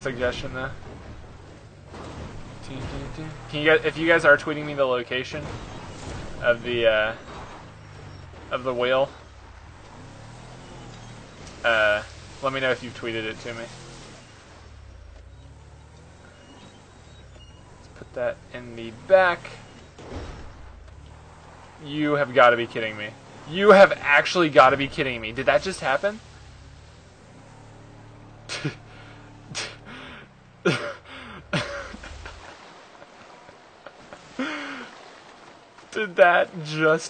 suggestion though. Can you guys, if you guys are tweeting me the location of the uh, of the whale, uh, let me know if you've tweeted it to me. Let's put that in the back. You have got to be kidding me. You have actually got to be kidding me. Did that just happen? Did that just